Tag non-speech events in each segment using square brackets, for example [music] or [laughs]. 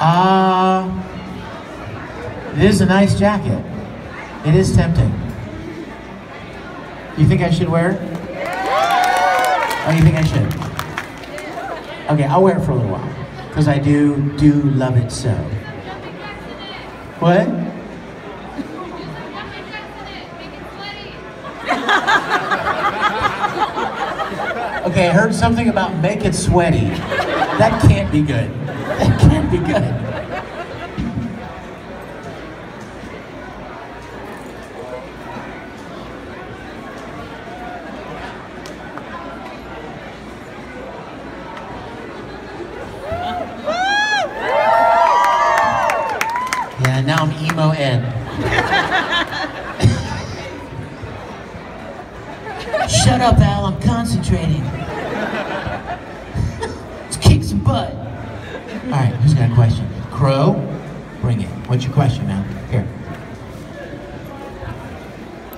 Uh, it is a nice jacket. It is tempting. You think I should wear it? Oh, you think I should? Okay, I'll wear it for a little while. Because I do, do love it so. What? [laughs] Okay, I heard something about make it sweaty. That can't be good. That can't be good. Yeah, now I'm emo Ed. Shut up, Al, I'm concentrating. Let's kick some butt. All right, who's got a question? Crow, bring it. What's your question, man? Here.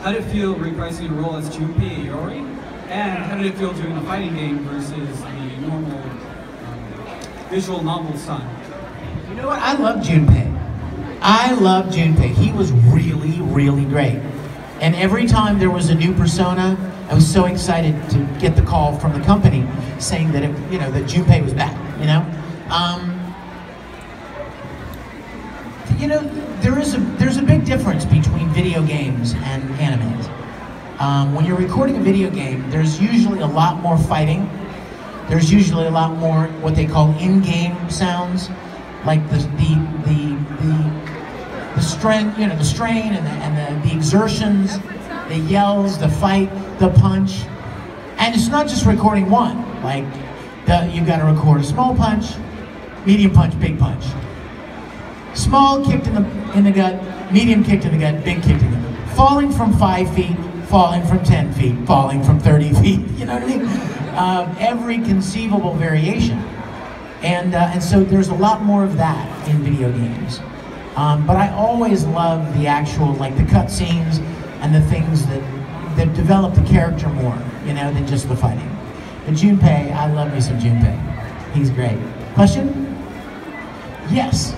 How did it feel reprising a role as Junpei Iori? And how did it feel doing a fighting game versus the normal um, visual novel style? You know what? I love Junpei. I love Junpei. He was really, really great. And every time there was a new persona, I was so excited to get the call from the company saying that it, you know that Junpei was back. You know, um, you know there is a there's a big difference between video games and animes. Um, when you're recording a video game, there's usually a lot more fighting. There's usually a lot more what they call in-game sounds, like the the the the, the strength, you know, the strain and the, and the, the exertions, the yells, the fight, the punch, and it's not just recording one. Like the, you've got to record a small punch, medium punch, big punch. Small kicked in the in the gut, medium kicked in the gut, big kicked in the gut. Falling from five feet, falling from ten feet, falling from thirty [laughs] feet. You know what I mean? Um, every conceivable variation, and uh, and so there's a lot more of that in video games. Um, but I always love the actual like the cutscenes and the things that that develop the character more, you know, than just the fighting. But Junpei, I love me some Junpei. He's great. Question? Yes.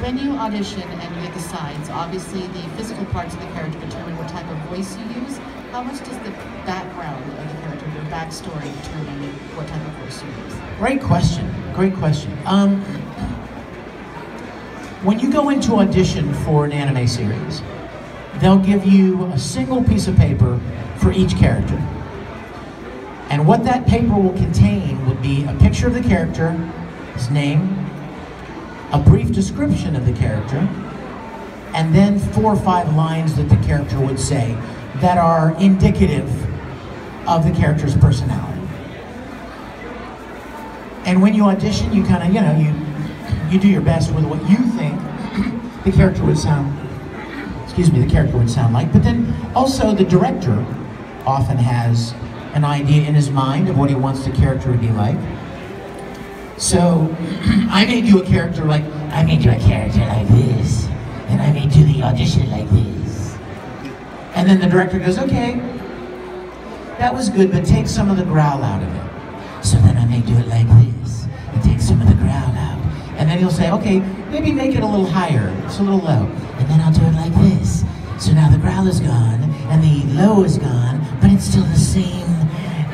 When you audition and you get the sides, obviously the physical parts of the character determine what type of voice you use. How much does the background of the character, your backstory, determine what type of voice you use? Great question. Great question. Um, when you go into audition for an anime series, they'll give you a single piece of paper for each character. And what that paper will contain would be a picture of the character, his name, a brief description of the character, and then four or five lines that the character would say that are indicative of the character's personality. And when you audition, you kind of, you know, you you do your best with what you think [coughs] the character would sound. Excuse me, the character would sound like. But then also the director often has an idea in his mind of what he wants the character to be like. So [clears throat] I may do a character like I may do a character like this, and I may do the audition like this. And then the director goes, okay, that was good, but take some of the growl out of it. So then I may do it like this, and take some of the growl out. And then he'll say, okay, maybe make it a little higher, it's a little low. And then I'll do it like this. So now the growl is gone, and the low is gone, but it's still the same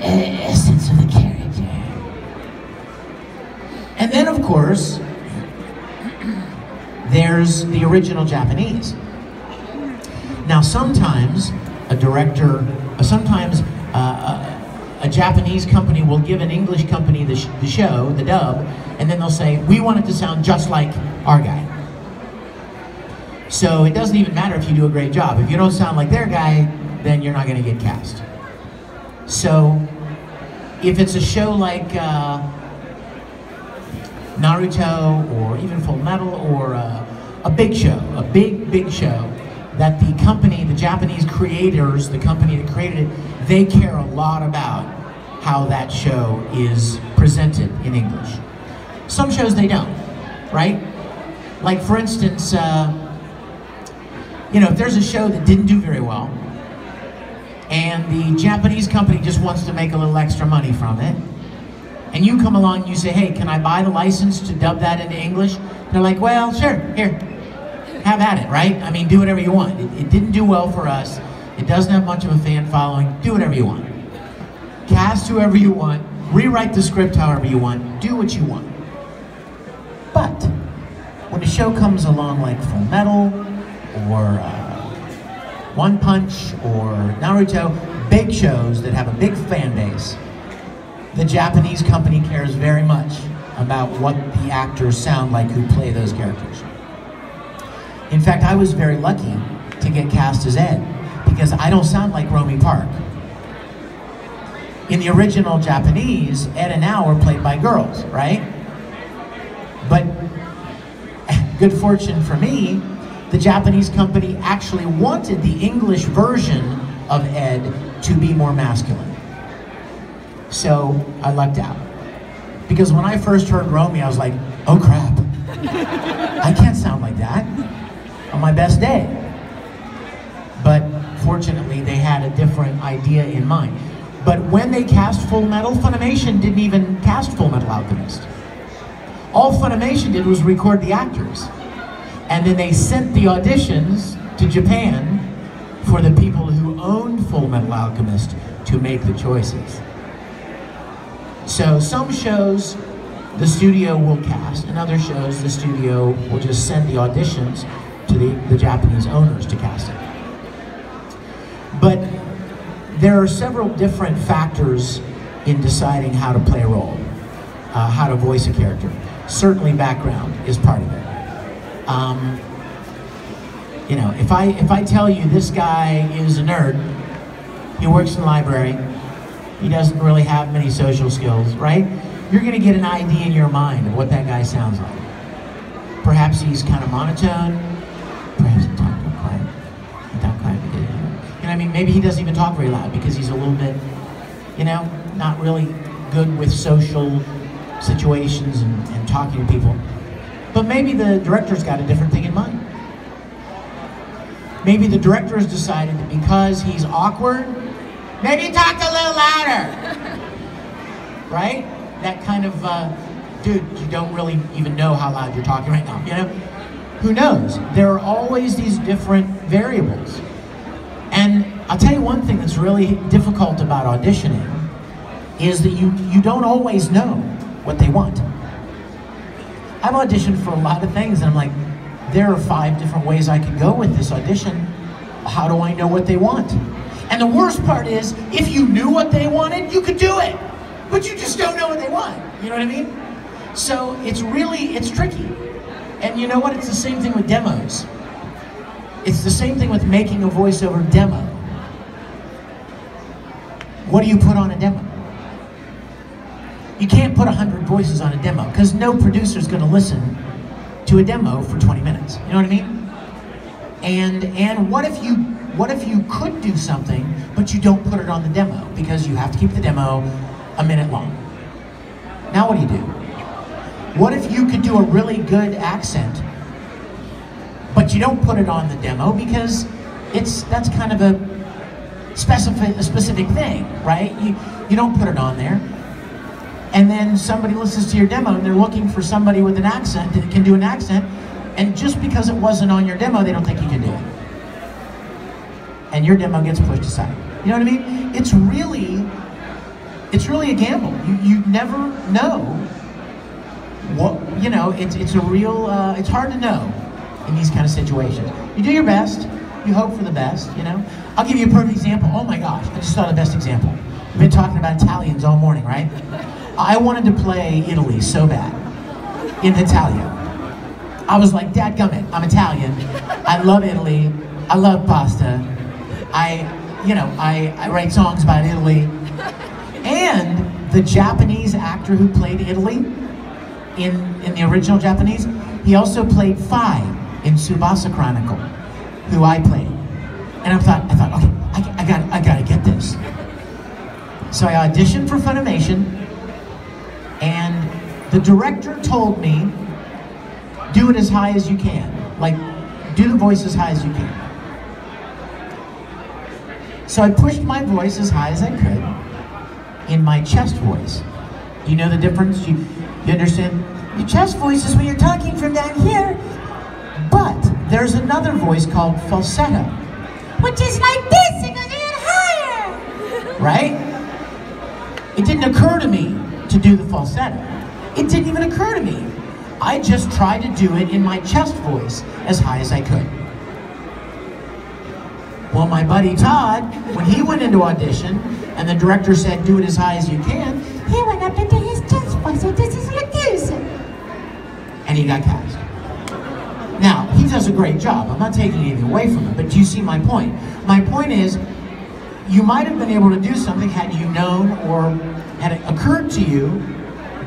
essence of the character. And then, of course, there's the original Japanese. Now, sometimes a director, uh, sometimes uh, a, a Japanese company will give an English company the, sh- the show, the dub, and then they'll say, we want it to sound just like our guy. So it doesn't even matter if you do a great job. If you don't sound like their guy, then you're not going to get cast. So if it's a show like uh, Naruto or even Full Metal or uh, a big show, a big, big show, that the company, the Japanese creators, the company that created it, they care a lot about how that show is presented in English. Some shows they don't, right? Like for instance, uh, you know, if there's a show that didn't do very well, and the Japanese company just wants to make a little extra money from it, and you come along and you say, hey, can I buy the license to dub that into English? They're like, well, sure, here, have at it, right? I mean, do whatever you want. It, it didn't do well for us. It doesn't have much of a fan following. Do whatever you want. Cast whoever you want. Rewrite the script however you want. Do what you want. But when a show comes along like Full Metal or uh, One Punch or Naruto, big shows that have a big fan base, the Japanese company cares very much about what the actors sound like who play those characters. In fact, I was very lucky to get cast as Ed because I don't sound like Romi Park. In the original Japanese, Ed and Al were played by girls, right? But [laughs] good fortune for me, the Japanese company actually wanted the English version of Ed to be more masculine. So I lucked out. Because when I first heard Romi, I was like, oh crap. I can't sound like that on my best day. But fortunately, they had a different idea in mind. But when they cast Full Metal, Funimation didn't even cast Full Metal Alchemist. All Funimation did was record the actors. And then they sent the auditions to Japan for the people who owned Full Metal Alchemist to make the choices. So some shows the studio will cast, and other shows the studio will just send the auditions to the, the Japanese owners to cast it. But there are several different factors in deciding how to play a role, uh, how to voice a character. Certainly background is part of it. Um, you know, if I, if I tell you this guy is a nerd, he works in the library, he doesn't really have many social skills, right? You're gonna get an idea in your mind of what that guy sounds like. Perhaps he's kind of monotone, perhaps he talks real quiet. He quiet you know, I mean, maybe he doesn't even talk very loud because he's a little bit, you know, not really good with social situations and, and talking to people. But maybe the director's got a different thing in mind. Maybe the director has decided that because he's awkward, maybe he talked a little louder. right? That kind of, uh, dude, you don't really even know how loud you're talking right now, you know? Who knows? There are always these different variables. And I'll tell you one thing that's really difficult about auditioning is that you, you don't always know what they want. I've auditioned for a lot of things and I'm like, there are five different ways I could go with this audition. How do I know what they want? And the worst part is, if you knew what they wanted, you could do it. But you just don't know what they want. You know what I mean? So it's really, it's tricky. And you know what? It's the same thing with demos. It's the same thing with making a voiceover demo. What do you put on a demo? You can't put 100 voices on a demo because no producer is going to listen to a demo for 20 minutes. You know what I mean? And and what if you what if you could do something but you don't put it on the demo because you have to keep the demo a minute long? Now what do you do? What if you could do a really good accent but you don't put it on the demo because it's that's kind of a specific a specific thing, right? You you don't put it on there and then somebody listens to your demo and they're looking for somebody with an accent that can do an accent, and just because it wasn't on your demo, they don't think you can do it. And your demo gets pushed aside. You know what I mean? It's really, it's really a gamble. You, you never know what, you know, it's, it's a real, uh, it's hard to know in these kind of situations. You do your best, you hope for the best, you know? I'll give you a perfect example. Oh my gosh, I just thought of the best example. We've been talking about Italians all morning, right? I wanted to play Italy so bad in Hetalia. I was like, Dad gummit, I'm Italian. I love Italy. I love pasta. I, you know, I, I write songs about Italy. And the Japanese actor who played Italy in, in the original Japanese, he also played Fai in Tsubasa Chronicle, who I played. And I thought, I thought, okay, I, I got, I got to get this. So I auditioned for Funimation, and the director told me, do it as high as you can. Like, do the voice as high as you can. So I pushed my voice as high as I could in my chest voice Do you know the difference? You, you understand? Your chest voice is when you're talking from down here. But there's another voice called falsetto, which is like this. It goes even higher. [laughs] Right? It didn't occur to me to do the falsetto. It didn't even occur to me. I just tried to do it in my chest voice as high as I could. Well, my buddy Todd, when he went into audition and the director said, do it as high as you can, he went up into his chest voice. So this is like. And he got cast. Now, he does a great job. I'm not taking anything away from him, but do you see my point? My point is, you might have been able to do something had you known or had it occurred to you,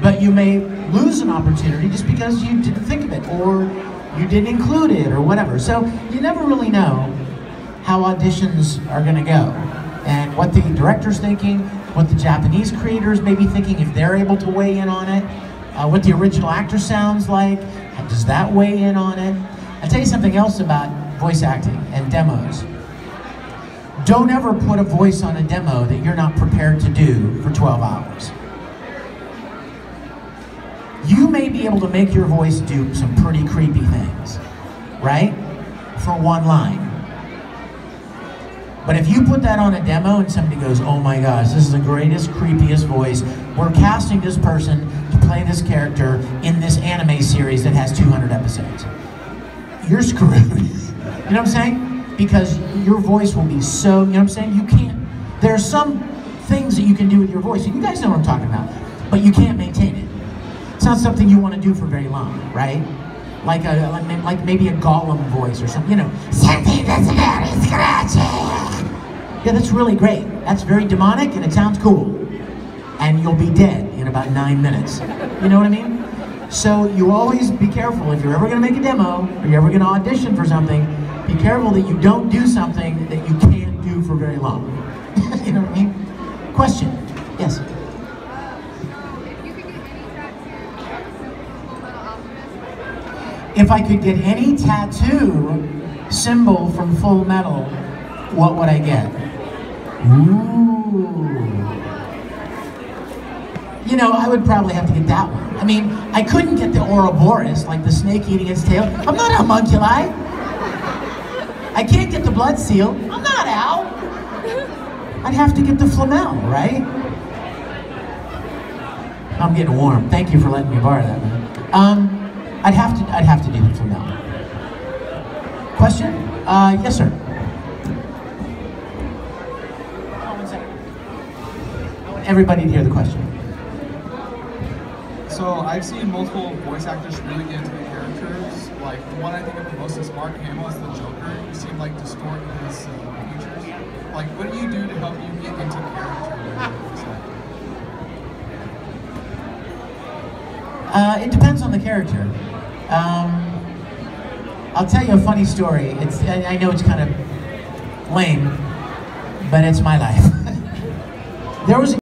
but you may lose an opportunity just because you didn't think of it or you didn't include it or whatever. So you never really know how auditions are going to go and what the director's thinking, what the Japanese creators may be thinking if they're able to weigh in on it, uh, what the original actor sounds like, does that weigh in on it? I'll tell you something else about voice acting and demos. Don't ever put a voice on a demo that you're not prepared to do for 12 hours. You may be able to make your voice do some pretty creepy things, right? For one line. But if you put that on a demo and somebody goes, oh my gosh, this is the greatest, creepiest voice, we're casting this person to play this character in this anime series that has 200 episodes. You're screwed. [laughs] you know what I'm saying? Because your voice will be so, you know what I'm saying? You can't, there are some things that you can do with your voice, and you guys know what I'm talking about, but you can't maintain it. It's not something you want to do for very long, right? Like a like, like maybe a Gollum voice or something, you know, something that's very scratchy. Yeah, that's really great. That's very demonic and it sounds cool. And you'll be dead in about nine minutes. You know what I mean? So you always be careful if you're ever going to make a demo or you're ever to audition for something. Be careful that you don't do something that you can't do for very long. [laughs] you know what I mean? Question? Yes. If I could get any tattoo symbol from Full Metal, what would I get? Ooh. You know, I would probably have to get that one. I mean, I couldn't get the Ouroboros, like the snake eating its tail. I'm not a homunculi. I can't get the blood seal. I'm not Al. I'd have to get the flamel, right? I'm getting warm. Thank you for letting me borrow that, man. Um, I'd have to. I'd have to do it the flamel. Question? Uh, yes, sir. I want everybody to hear the question. So I've seen multiple voice actors really get into the characters. Like the one I think of the most is Mark Hamill as the Joker. You seem like distort his uh, features. Like, what do you do to help you get into character? Uh, it depends on the character. Um, I'll tell you a funny story. It's I, know it's kind of lame, but it's my life. [laughs] there was a